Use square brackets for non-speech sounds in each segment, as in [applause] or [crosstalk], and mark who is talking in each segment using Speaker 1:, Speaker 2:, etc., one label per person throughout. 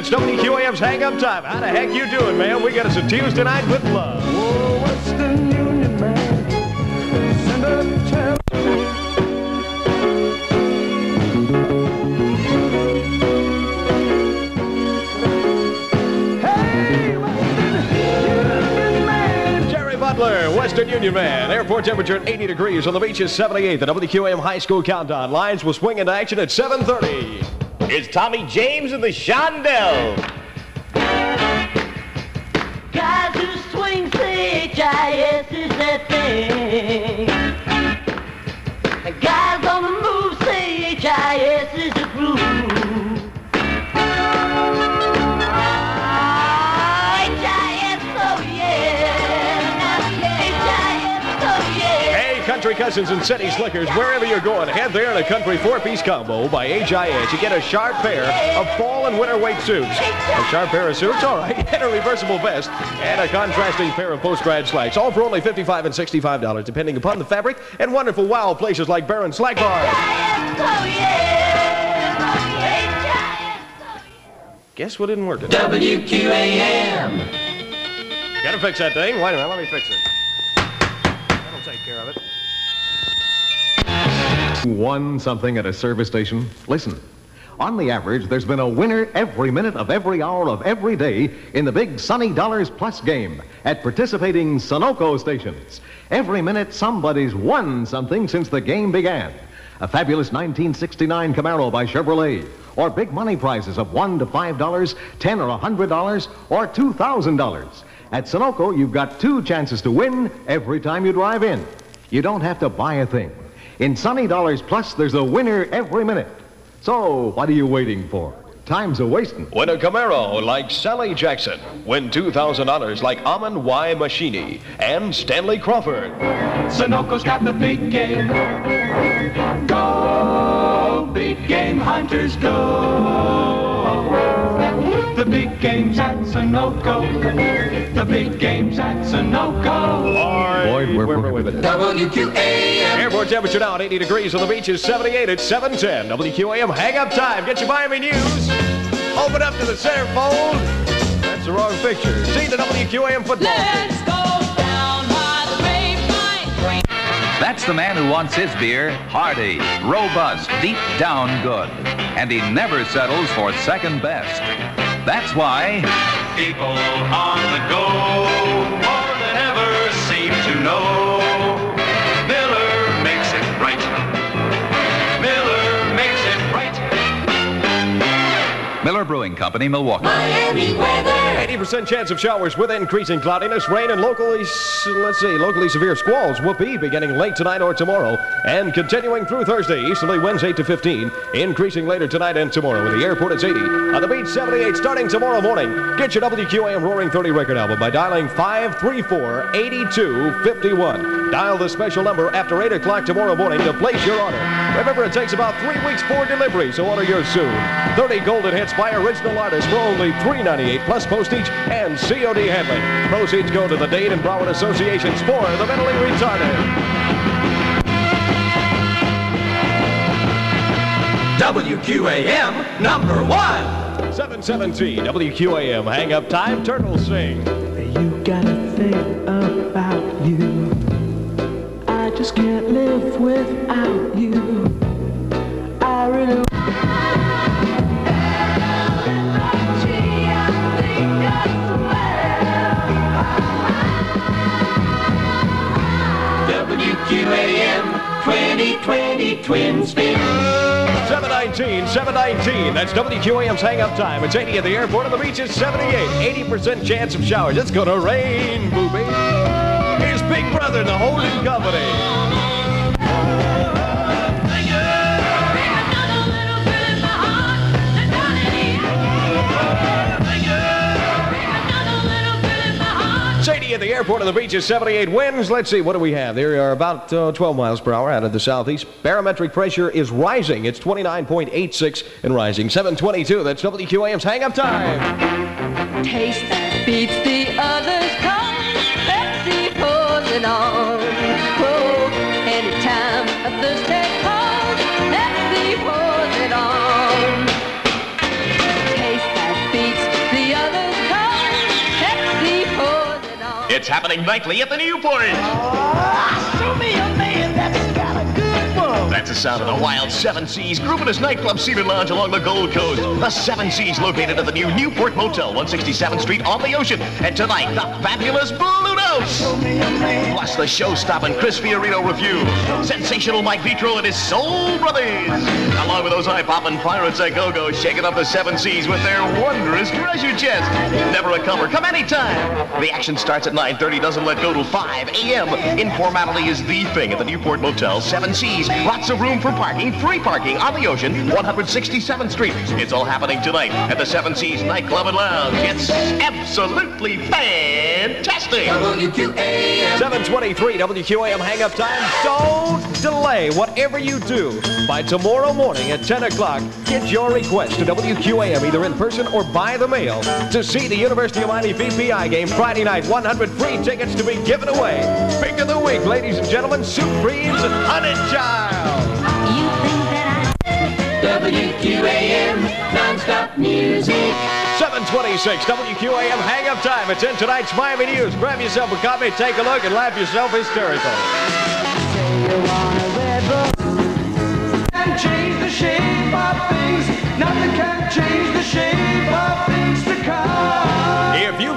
Speaker 1: that's WQAM's Hang Up Time. How the heck you doing, man? We got us a Tuesday night with love.
Speaker 2: Oh, Western Union man, Western Union man.
Speaker 1: Jerry Butler, Western Union Man. Airport temperature at 80 degrees. On the beach is 78. The WQAM High School Countdown. Lines will swing into action at 730. It's Tommy James and the Shondells.
Speaker 3: Guys who swing CHIS is their thing.
Speaker 1: Cousins and city slickers, wherever you're going, head there in a country four-piece combo by HIS. You get a sharp pair of fall and winter weight suits, a sharp pair of suits, all right, [laughs] and a reversible vest, and a contrasting pair of post-grad slacks, all for only 55 and $65, depending upon the fabric, and wonderful wow places like Baron Slack Bar.
Speaker 3: HIS, oh yeah. HIS,
Speaker 1: Guess what didn't work? It.
Speaker 4: WQAM.
Speaker 1: Gotta fix that thing. Wait a minute, let me fix it. That'll take care of it.
Speaker 5: Won something at a service station? Listen. On the average, there's been a winner every minute of every hour of every day in the big Sunny Dollars Plus game at participating Sunoco stations. Every minute, somebody's won something since the game began. A fabulous 1969 Camaro by Chevrolet, or big money prizes of one to five dollars, ten or a hundred dollars, or two thousand dollars. At Sunoco, you've got two chances to win every time you drive in. You don't have to buy a thing. In Sunny Dollars Plus, there's a winner every minute. So, what are you waiting for? Time's a wasting.
Speaker 1: Win a Camaro like Sally Jackson. Win $2,000 like Amon Y. Machini and Stanley Crawford.
Speaker 4: Sunoco's got the big game. Go, big game hunters, go. The big game's at Sunoco. The big game's at Sunoco.
Speaker 5: Boyd, we're-
Speaker 1: a minute.
Speaker 4: WQAM.
Speaker 1: Airport temperature now at 80 degrees on the beach is 78 at 710. WQAM hang up time. Get your Miami news. Open up to the centerfold. That's the wrong picture. See the WQAM football. team.
Speaker 6: Let's go down by the grapevine. Green-
Speaker 7: That's the man who wants his beer hearty, robust, deep down good. And he never settles for second best. That's why
Speaker 4: People on the go Miller
Speaker 7: Brewing Company, Milwaukee.
Speaker 3: Miami weather.
Speaker 1: 80% chance of showers with increasing cloudiness, rain, and locally, let's see, locally severe squalls will be beginning late tonight or tomorrow and continuing through Thursday. Easterly winds 8 to 15, increasing later tonight and tomorrow. With the airport, it's 80. On the beach, 78, starting tomorrow morning. Get your WQAM Roaring 30 record album by dialing 534-8251. Dial the special number after 8 o'clock tomorrow morning to place your order. Remember, it takes about three weeks for delivery, so order yours soon. 30 golden hits by original artists for only $3.98 plus postage and COD handling. Proceeds go to the Dade and Broward Associations for the mentally retarded.
Speaker 4: WQAM number one.
Speaker 1: 717 WQAM hang up time turtle sing.
Speaker 2: You gotta think about you. I just can't live without you. I really.
Speaker 4: 2020 Twin Spin.
Speaker 1: 719, 719. That's WQAM's hang up time. It's 80 at the airport and the beach is 78. 80% chance of showers. It's gonna rain, booby. Here's Big Brother the Holding Company.
Speaker 6: Heart.
Speaker 1: It's 80 at the airport and the beach is 78 winds. Let's see, what do we have? There are about uh, 12 miles per hour out of the southeast. Barometric pressure is rising. It's 29.86 and rising. 722. That's WQAM's hang up time.
Speaker 6: Taste that beats the others. Come, Pepsi pours it on. Oh, The step
Speaker 1: It's happening nightly at the Newport.
Speaker 2: Show me a man that's got a good one.
Speaker 1: That's the sound of the Wild Seven Seas Grooviness Nightclub Seaman Lounge along the Gold Coast. The Seven Seas located at the new Newport Motel, 167th Street on the ocean. And tonight, the fabulous Balloon
Speaker 2: Man.
Speaker 1: Plus the show-stopping Chris Fiorito review. Sensational Mike Vitro and his Soul Brothers. Along with those eye-popping pirates at go-go shaking up the seven seas with their wondrous treasure chest. Never a cover. Come anytime. The action starts at 9.30, doesn't let go till 5 a.m. Informality is the thing at the Newport Motel, Seven Seas. Lots of room for parking, free parking on the ocean, 167th Street. It's all happening tonight at the Seven Seas Nightclub and Lounge. It's absolutely fantastic. 723 WQAM hang up time. Don't delay whatever you do. By tomorrow morning at 10 o'clock, get your request to WQAM either in person or by the mail to see the University of Miami VPI game Friday night. 100 free tickets to be given away. Pick of the week, ladies and gentlemen, Supremes and Honey Child.
Speaker 6: You think that
Speaker 2: WQAM, non-stop music.
Speaker 1: 726 WQAM hang up time. It's in tonight's Miami News. Grab yourself a copy, take a look, and laugh yourself hysterical.
Speaker 2: Change the shape of things. Nothing can change the shape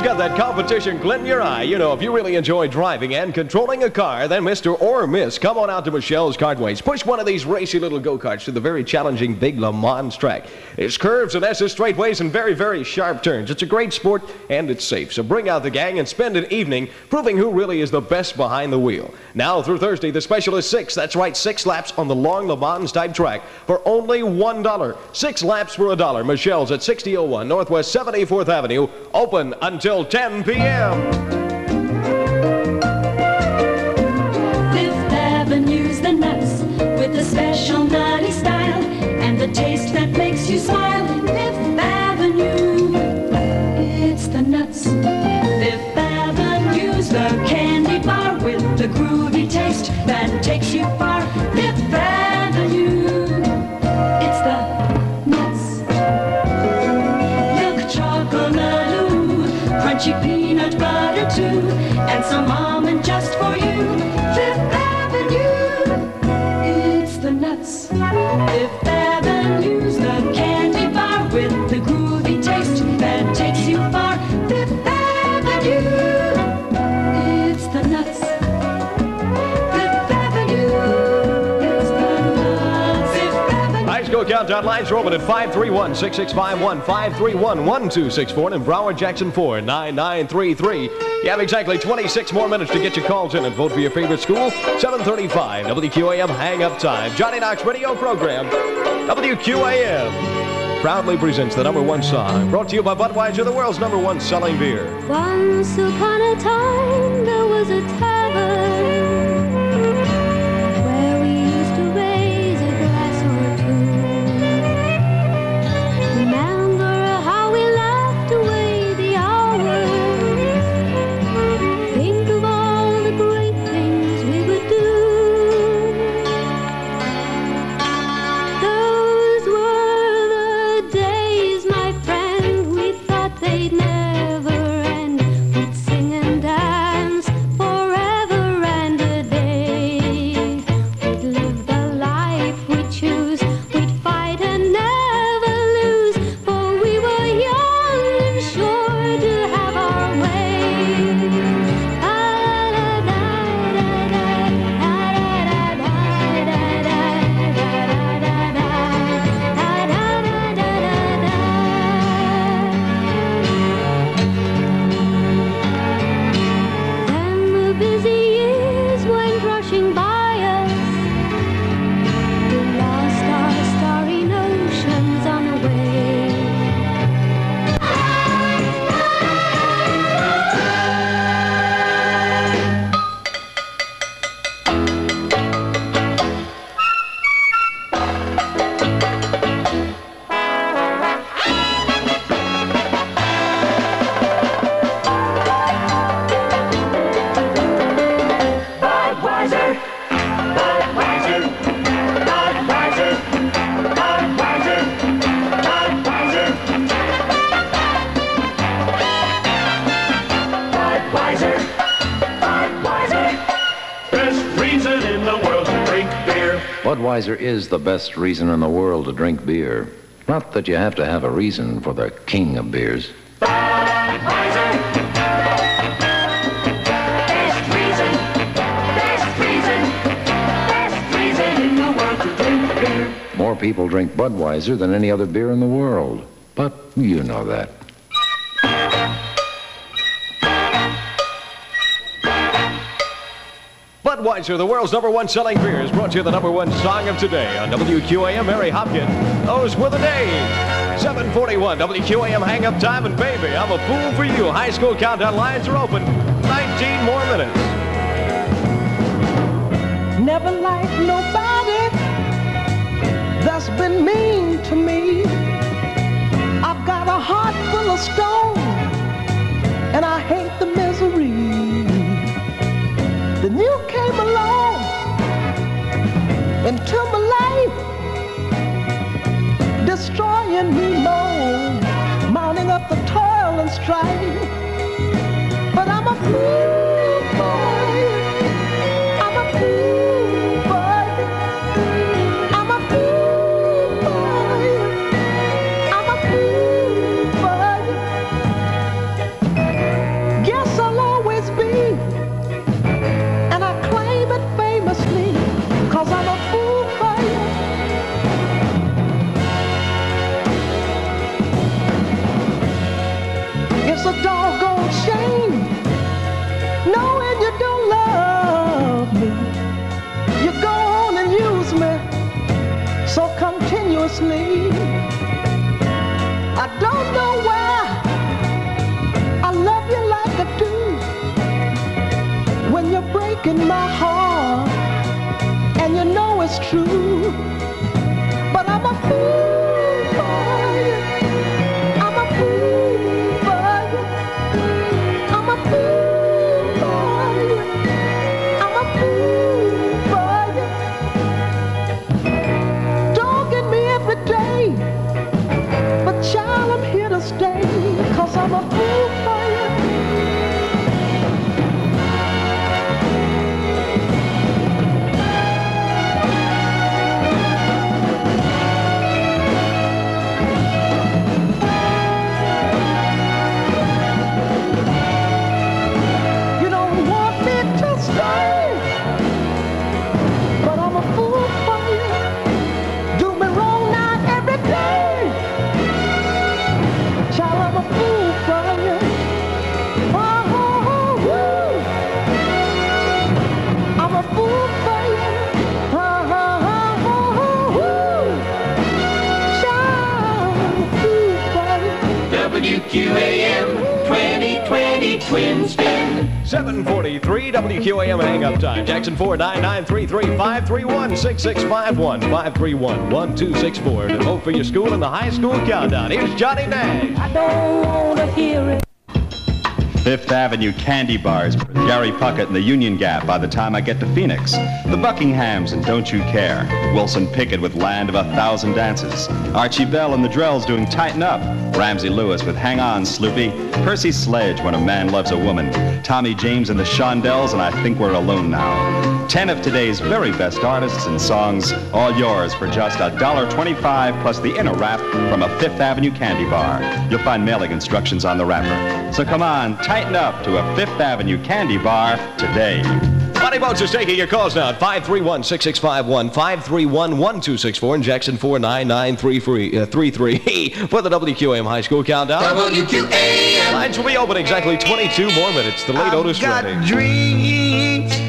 Speaker 1: you've got that competition glint in your eye, you know, if you really enjoy driving and controlling a car, then Mr. or Miss, come on out to Michelle's Kartways. Push one of these racy little go-karts to the very challenging Big Le Mans track. It's curves and S's straightaways and very, very sharp turns. It's a great sport and it's safe. So bring out the gang and spend an evening proving who really is the best behind the wheel. Now through Thursday, the special is six. That's right, six laps on the long Le Mans type track for only one dollar. Six laps for a dollar. Michelle's at 6001 Northwest 74th Avenue. Open until 10 p.m. High lines are open at 531 6651 531 1264 and Broward Jackson 4 9933. You have exactly 26 more minutes to get your calls in and vote for your favorite school. 735 WQAM Hang Up Time. Johnny Knox radio program. WQAM proudly presents the number one song brought to you by Budweiser, the world's number one selling beer.
Speaker 8: Once upon a time there was a tavern
Speaker 7: Budweiser is the best reason in the world to drink beer. Not that you have to have a reason for the king of beers.
Speaker 4: Budweiser. Best reason, best reason, best reason in the world to drink beer.
Speaker 7: More people drink Budweiser than any other beer in the world. But you know that.
Speaker 1: Budweiser, the world's number one selling beer, is brought to you the number one song of today on WQAM. Mary Hopkins. Those were the days. 741 WQAM hang up time, and baby, I'm a fool for you. High school countdown lines are open. 19 more minutes.
Speaker 2: Never liked nobody that's been mean to me. I've got a heart full of stone, and I hate the misery. Then you came along into my life, destroying me more, mounting up the toil and strife. But I'm a fool when my heart and you know it's true. For you.
Speaker 4: WQAM 2020 Twin Spin.
Speaker 1: 743 WQAM hang up time. Jackson 49933 531 6651 531 1264 to vote for your school in the high school countdown. Here's Johnny Nash.
Speaker 2: I don't want to hear it.
Speaker 9: Fifth Avenue candy bars Gary Puckett and the Union Gap by the time I get to Phoenix. The Buckinghams and Don't You Care. Wilson Pickett with Land of a Thousand Dances. Archie Bell and the Drells doing Tighten Up. Ramsey Lewis with Hang On, Sloopy. Percy Sledge, When a Man Loves a Woman. Tommy James and the Shondells, and I Think We're Alone Now. Ten of today's very best artists and songs, all yours for just $1.25 plus the inner wrap from a Fifth Avenue candy bar. You'll find mailing instructions on the wrapper. So come on, tighten up to a Fifth Avenue candy bar today.
Speaker 1: Bonnie Boats is taking your calls now at 531 6651 531 1264 and Jackson 49933 uh, [laughs] for the WQAM High School Countdown.
Speaker 4: WQAM.
Speaker 1: Lines will be open exactly 22 more minutes. The late Otis Redding.
Speaker 2: dreams,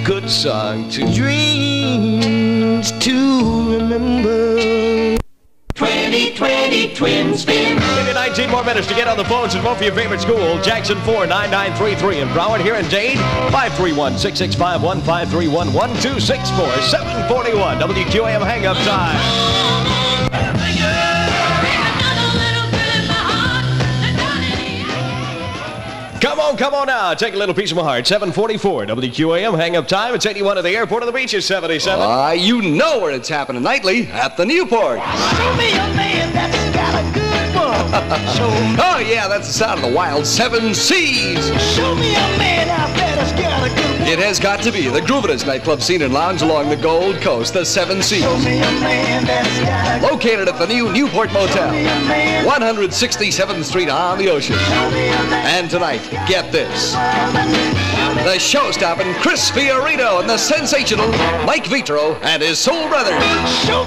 Speaker 1: Good song, to
Speaker 2: dreams to remember.
Speaker 4: 2020 Twin Spin.
Speaker 1: Give you 19 more minutes to get on the phones and vote for your favorite school. Jackson 49933 in Broward here in Dade. 531 6651 531 1264 741 WQAM hang up time. Come on, come on now. Take a little piece of my heart. 744 WQAM hang up time. It's 81 at the airport of the beaches. 77.
Speaker 10: Ah, you know where it's happening nightly at the Newport.
Speaker 2: Show me a man that's got a good one. Show,
Speaker 10: Oh yeah, that's the sound of the wild seven seas.
Speaker 2: show me a man out there that's got a good
Speaker 10: It has got to be the groovin'est nightclub scene and lounge along the Gold Coast, the Seven Seas. Located at the new Newport Motel, 167th Street on the ocean. And tonight, get this. The show-stopping Chris Fiorito and the sensational Mike Vitro and his soul brother.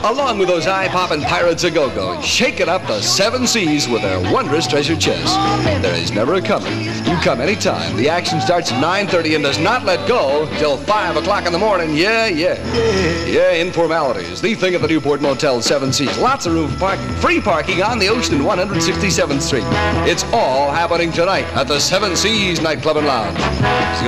Speaker 10: Along with those eye-popping pirates of go-go, shaking up the seven seas with their wondrous treasure chest. There is never a coming. You come anytime. The action starts at 9.30 and does not let go till 5 o'clock in the morning. Yeah, yeah. Yeah, informalities. The thing at the Newport Motel Seven Seas. Lots of room for parking. Free parking on the ocean 167th Street. It's all happening tonight at the Seven Seas Nightclub and Lounge.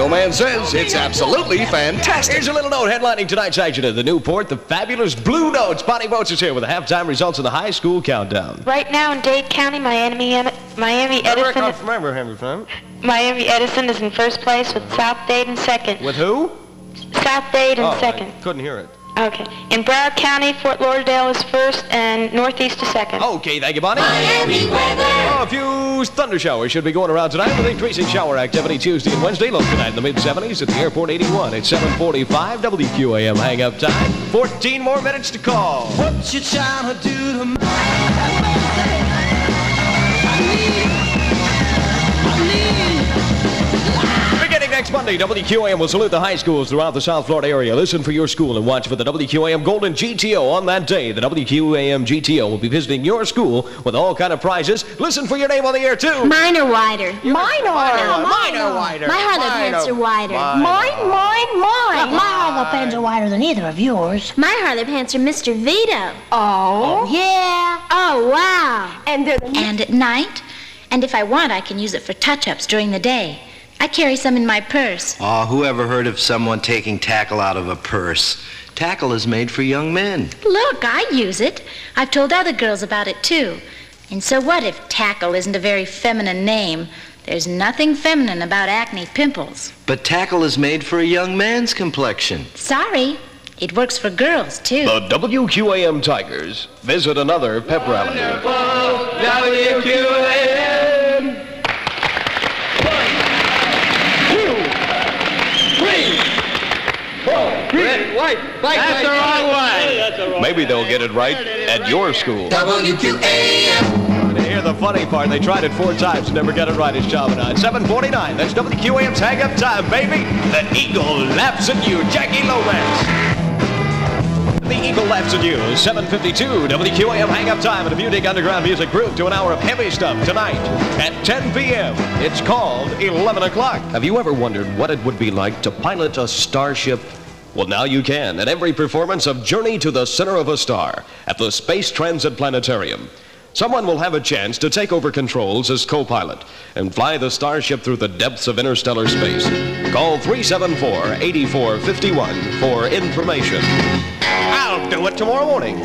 Speaker 10: As man says, it's absolutely fantastic.
Speaker 1: Here's a little note headlining tonight's action at the Newport. The fabulous Blue Notes. Bonnie Boats is here with the halftime results of the high school countdown.
Speaker 11: Right now in Dade County, Miami, Miami Edison,
Speaker 1: Remember, Henry,
Speaker 11: Miami Edison is in first place with South Dade in second.
Speaker 1: With who?
Speaker 11: South Dade in
Speaker 1: Oh,
Speaker 11: second.
Speaker 1: I couldn't hear it.
Speaker 11: Okay. In Broward County, Fort Lauderdale is first, and Northeast is second.
Speaker 1: Okay, thank you, Bonnie. Miami Oh, a few thunder showers should be going around tonight with increasing shower activity Tuesday and Wednesday. Low tonight in the mid-70s at the airport 81 at 745 WQAM hang-up time. 14 more minutes to call.
Speaker 2: What you trying to do to
Speaker 1: next Monday, WQAM will salute the high schools throughout the South Florida area. Listen for your school and watch for the WQAM Golden GTO on that day. The WQAM GTO will be visiting your school with all kind of prizes. Listen for your name on the air, too.
Speaker 12: Mine are wider.
Speaker 2: Mine are.
Speaker 1: Mine are wider.
Speaker 12: My Harlow pants
Speaker 1: are-
Speaker 12: are wider.
Speaker 1: Mine.
Speaker 2: Mine, mine, mine. My Harlow pants are wider than either of yours.
Speaker 12: My Harlow pants are Mr. Vito.
Speaker 2: Oh.
Speaker 12: Yeah. Oh, wow.
Speaker 2: And they're
Speaker 12: And at night? And if I want, I can use it for touch-ups during the day. I carry some in my purse.
Speaker 13: Aw, who ever heard of someone taking tackle out of a purse? Tackle is made for young men.
Speaker 12: Look, I use it. I've told other girls about it, too. And so what if tackle isn't a very feminine name? There's nothing feminine about acne pimples.
Speaker 13: But tackle is made for a young man's complexion.
Speaker 12: Sorry. It works for girls, too.
Speaker 1: The WQAM Tigers visit another pep rally.
Speaker 14: That's the wrong way.
Speaker 1: Maybe they'll get it right at your school.
Speaker 2: WQAM.
Speaker 1: To hear the funny part, they tried it four times and never got it right. It's Chaminade. 749. That's WQAM's hang up time, baby. The Eagle laughs at you. Jackie Lomax. The Eagle laughs at you. 752 WQAM hang up time. And if you dig underground music group to an hour of heavy stuff tonight at 10 p.m. It's called 11 o'clock. Have you ever wondered what it would be like to pilot a starship? Well, now you can at every performance of Journey to the Center of a Star at the Space Transit Planetarium. Someone will have a chance to take over controls as co-pilot and fly the starship through the depths of interstellar space. Call 374-8451 for information. I'll do it tomorrow morning.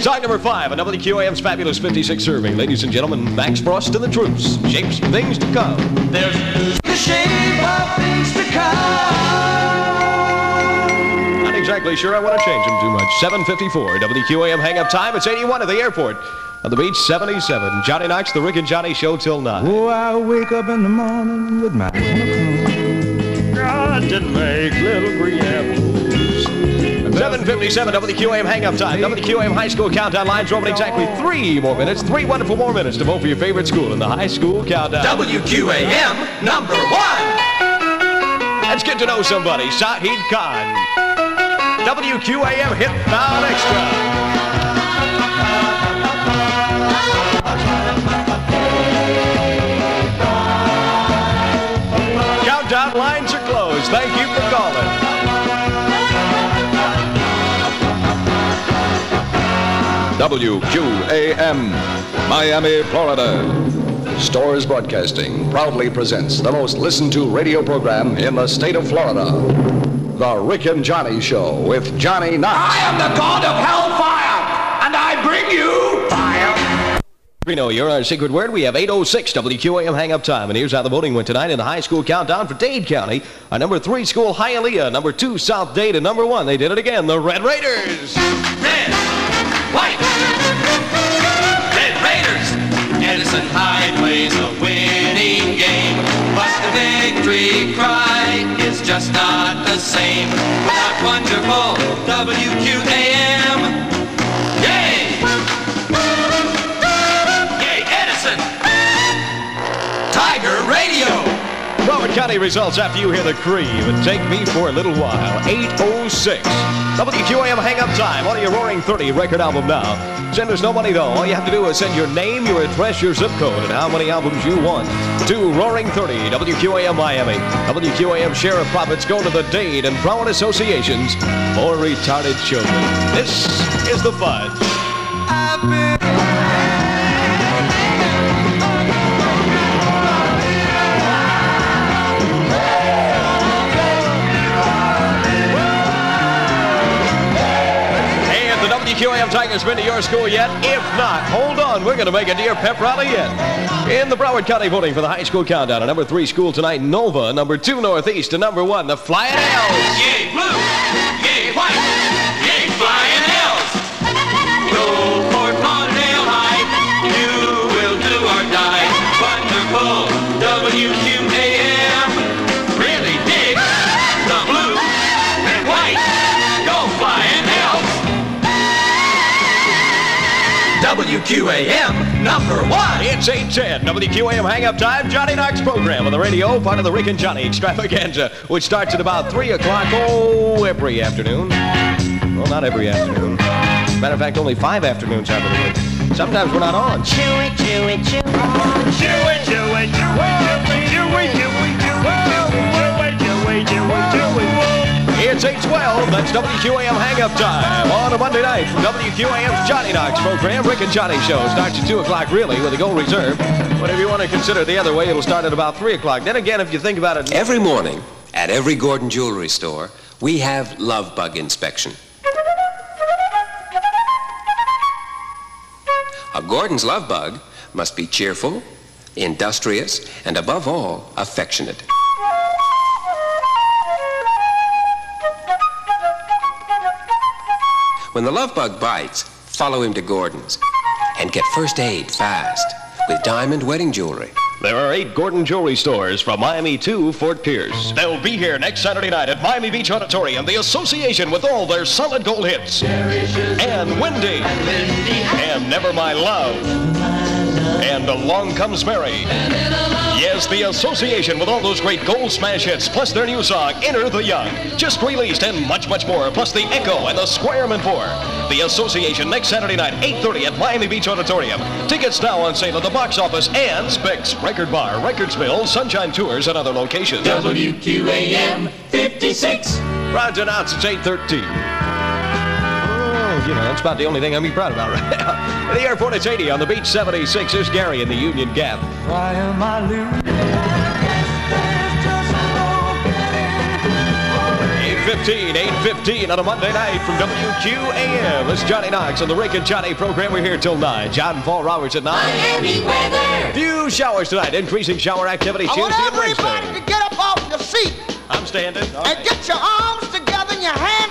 Speaker 1: Side number five on WQAM's fabulous 56 serving. Ladies and gentlemen, Max Frost and the Troops. Shapes things to come. There's
Speaker 2: The shape of things to come.
Speaker 1: Not exactly sure I want to change them too much. 754 WQAM hang up time. It's 81 at the airport. On the beach, 77. Johnny Knox, the Rick and Johnny show till 9.
Speaker 15: Oh, I wake up in the morning with my
Speaker 1: God didn't make little green apples. 757 WQAM hang up time. WQAM high school countdown lines are open exactly three more minutes. Three wonderful more minutes to vote for your favorite school in the high school countdown.
Speaker 2: WQAM number one.
Speaker 1: Let's get to know somebody. Sahid Khan. WQAM Hit Down Extra. Countdown lines are closed. Thank you for calling.
Speaker 10: WQAM, Miami, Florida. Storer Broadcasting proudly presents the most listened to radio program in the state of Florida. The Rick and Johnny Show with Johnny Knox.
Speaker 2: I am the god of hellfire, and I bring you fire.
Speaker 1: We know you're our secret word. We have 806 WQAM hang up time. And here's how the voting went tonight in the high school countdown for Dade County. Our number three school, Hialeah. Number two, South Dade. And number one, they did it again, the Red Raiders.
Speaker 2: Red, white, Red Raiders. Edison High plays a winning game.
Speaker 4: But the victory cry is just not the same without wonderful WQAM.
Speaker 1: County results after you hear the cream. And take me for a little while. 806. WQAM hang up time on your Roaring 30 record album now. Send us no money though. All you have to do is send your name, your address, your zip code, and how many albums you want to Roaring 30 WQAM Miami. WQAM share of profits go to the Dade and Broward Associations for retarded children. This is the fudge. WQAM Tigers been to your school yet? If not, hold on. We're going to make a deer pep rally yet. In the Broward County voting for the high school countdown, a number three school tonight, Nova. Number two, Northeast. And number one, the Flying L's.
Speaker 4: Yay, blue! Yay, white! Flying! Go for High. You will do or die. Wonderful. WQAM number one.
Speaker 1: It's 810 WQAM Hang Up Time, Johnny Knox program on the radio, part of the Rick and Johnny extravaganza, which starts at about 3 o'clock, oh, every afternoon. Well, not every afternoon. Matter of fact, only five afternoons out of the week. Sometimes we're not on.
Speaker 3: Chew it, chew it, chew it.
Speaker 14: Chew it, chew it, chew it, chew it, chew it, chew it, chew it, chew it, chew it, chew it.
Speaker 1: It's 812. That's WQAM Hang Up Time on a Monday night from WQAM's Johnny Knox program. Rick and Johnny show starts at 2 o'clock, really, with a gold reserve. But if you want to consider the other way, it'll start at about 3 o'clock. Then again, if you think about it.
Speaker 16: Every morning at every Gordon jewelry store, we have love bug inspection. A Gordon's love bug must be cheerful, industrious, and above all, affectionate. When the love bug bites, follow him to Gordon's and get first aid fast with diamond wedding jewelry.
Speaker 1: There are eight Gordon Jewelry stores from Miami to Fort Pierce. They'll be here next Saturday night at Miami Beach Auditorium, the association with all their solid gold hits. And Windy. And Never My Love. And Along Comes Mary. Yes, the association with all those great gold smash hits, plus their new song, Enter the Young. Just released and much, much more, plus the Echo and the Squireman 4. The association next Saturday night, 8.30 at Miami Beach Auditorium. Tickets now on sale at the box office and Spix, Record Bar, Records Mill, Sunshine Tours, and other locations.
Speaker 4: WQAM 56.
Speaker 1: Roger it's 8.13. You know, that's about the only thing I'm be proud about [laughs] right now. At the airport, it's 80 on the beach, 76. There's Gary in the Union Gap.
Speaker 2: Why am I losing?
Speaker 1: 8.15, 8.15 on a Monday night from WQAM. This is Johnny Knox on the Rick and Johnny program. We're here till 9. John and Paul Roberts at 9.
Speaker 3: Miami weather.
Speaker 1: Few showers tonight. Increasing shower activity
Speaker 2: I want
Speaker 1: Tuesday and
Speaker 2: everybody
Speaker 1: Wednesday.
Speaker 2: to get up off your seat
Speaker 1: I'm standing. All
Speaker 2: and
Speaker 1: right.
Speaker 2: get your arms together and your hands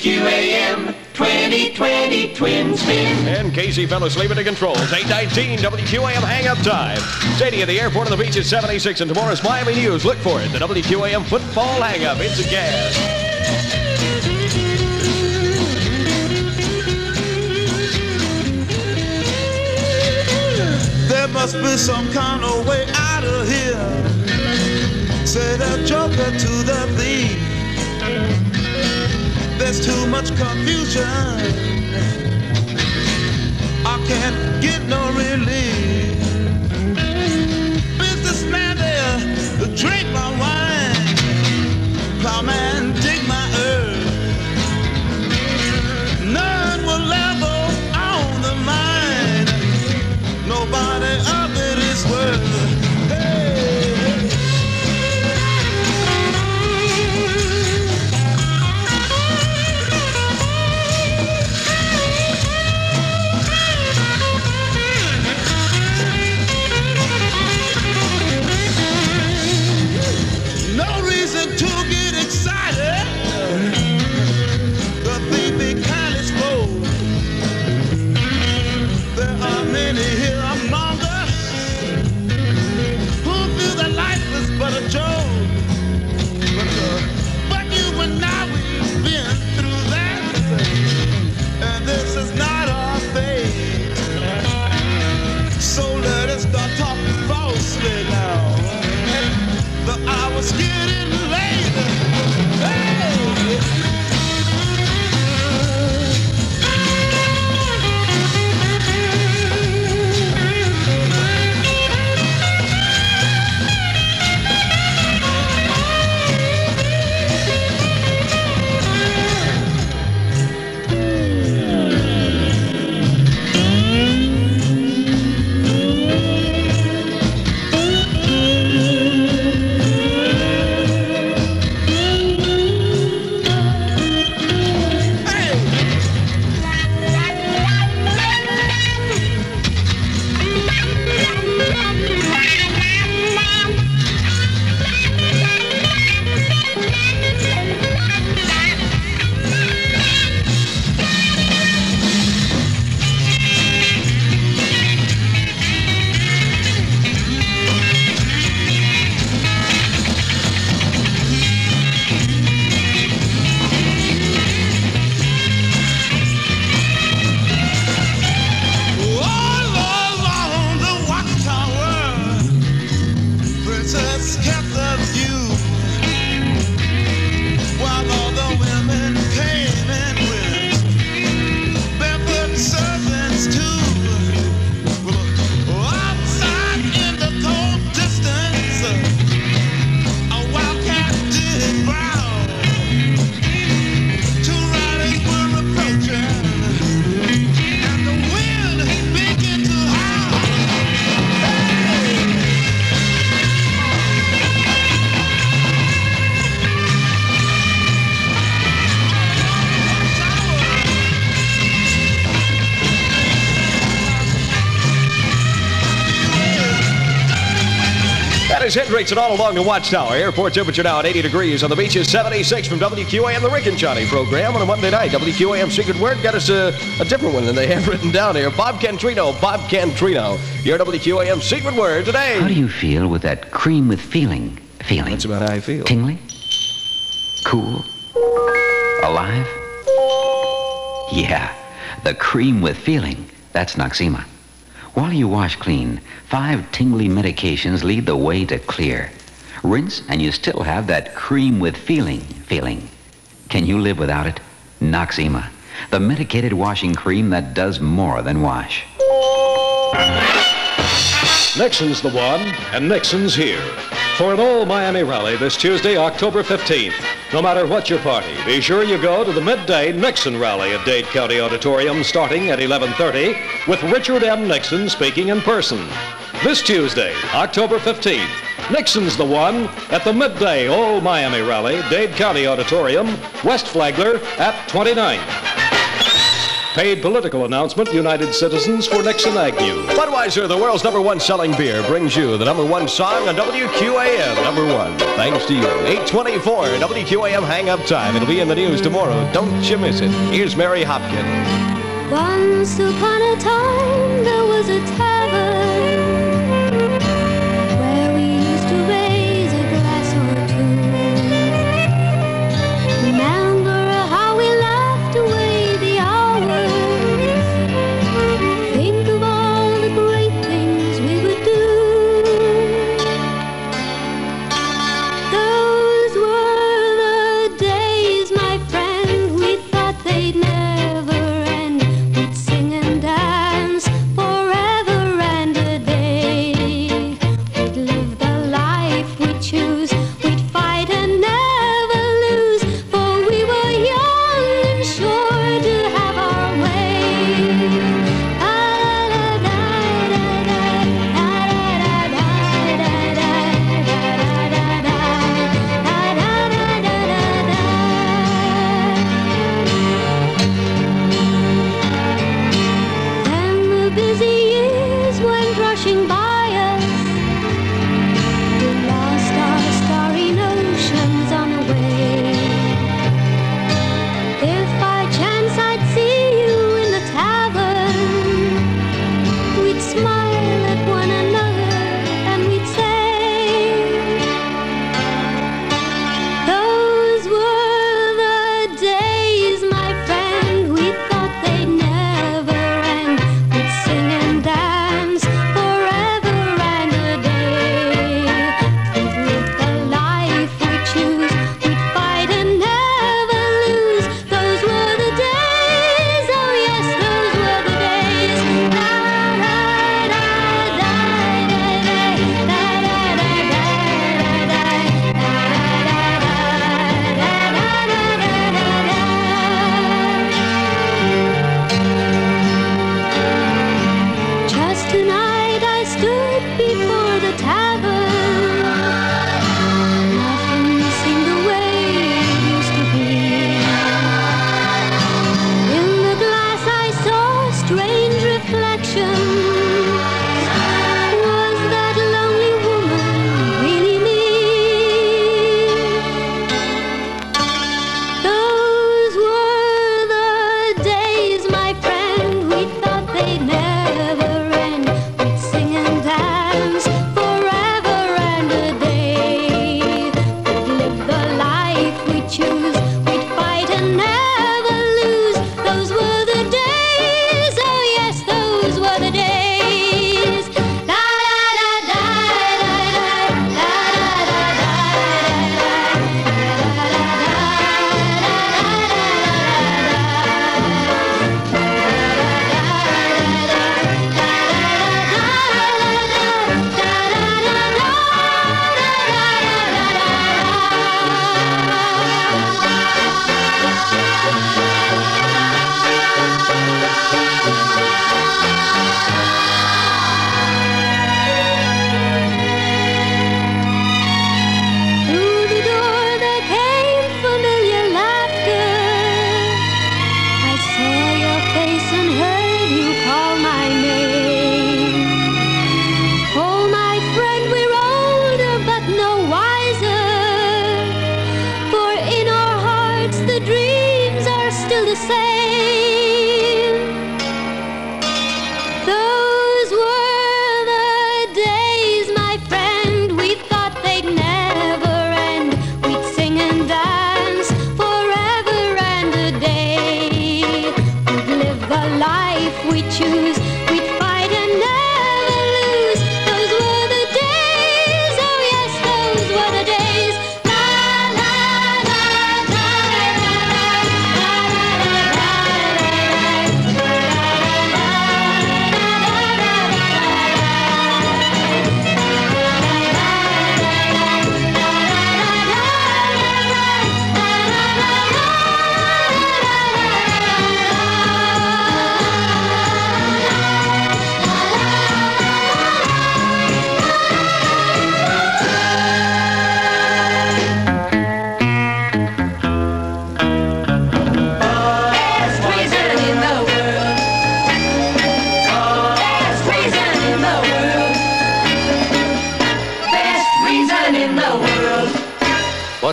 Speaker 4: WQAM 2020 Twin Spin.
Speaker 1: And Casey fell asleep at the controls. 819 WQAM hang up time. Stadium, the airport on the beach at 76. And tomorrow's Miami News. Look for it. The WQAM football hang up. It's a gas.
Speaker 15: There must be some kind of way out of here. Say the joker to the thief. There's too much confusion. I can't get no relief. Businessman there, drink my wine. Plowman,
Speaker 1: Dennis Hendrix and all along the Watchtower. Airport temperature now at 80 degrees. On the beach is 76 from WQAM, the Rick and Johnny program on a Monday night. WQAM Secret Word got us a, a different one than they [laughs] have written down here. Bob Cantrino, Bob Cantrino. Your WQAM Secret Word today.
Speaker 17: How do you feel with that cream with feeling? Feeling.
Speaker 1: That's about how I feel.
Speaker 17: Tingly? Cool? Alive? Yeah, the cream with feeling. That's Noxzema. While you wash clean, five tingly medications lead the way to clear. Rinse and you still have that cream with feeling feeling. Can you live without it? Noxzema, the medicated washing cream that does more than wash.
Speaker 18: Nixon's the one, and Nixon's here. For an all Miami rally this Tuesday, October 15th. No matter what your party, be sure you go to the midday Nixon rally at Dade County Auditorium starting at 11:30 with Richard M. Nixon speaking in person. This Tuesday, October 15th, Nixon's the one at the midday All Miami rally, Dade County Auditorium, West Flagler at 29th. Paid political announcement, United Citizens for Nixon Agnew.
Speaker 1: Budweiser, the world's number one selling beer, brings you the number one song on WQAM. Number one. Thanks to you. 824 WQAM Hang Up Time. It'll be in the news tomorrow. Don't you miss it. Here's Mary Hopkins.
Speaker 8: Once upon a time there was a tavern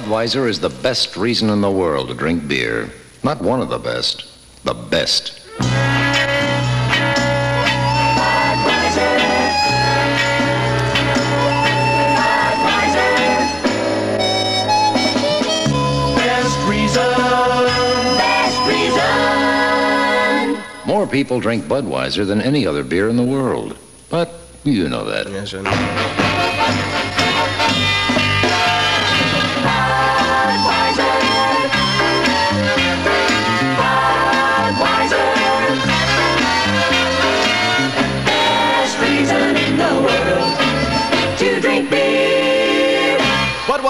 Speaker 19: Budweiser is the best reason in the world to drink beer. Not one of the best, the best.
Speaker 14: Best reason. Best reason.
Speaker 19: More people drink Budweiser than any other beer in the world. But you know that.
Speaker 1: Yes, I know.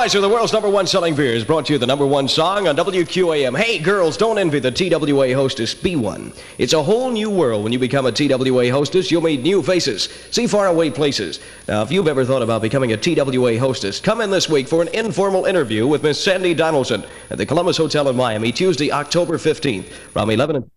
Speaker 1: Budweiser, the world's number one selling beer, has brought to you the number one song on WQAM. Hey, girls, don't envy the TWA hostess. Be one. It's a whole new world when you become a TWA hostess. You'll meet new faces, see faraway places. Now, if you've ever thought about becoming a TWA hostess, come in this week for an informal interview with Miss Sandy Donaldson at the Columbus Hotel in Miami, Tuesday, October 15th, from 11 and